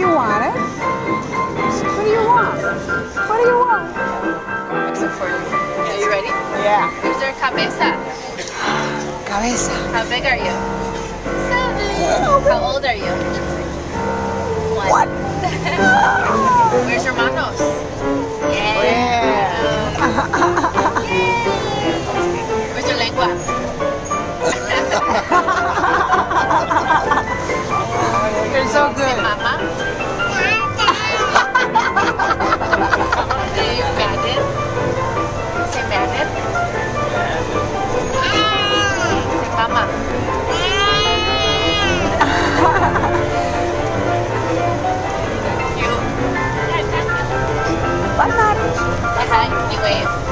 What do you want it? What do you want? What do you want? Except for you. Are you ready? Yeah. Here's your cabeza. Cabeza. How big are you? Seven. How old are you? Hi.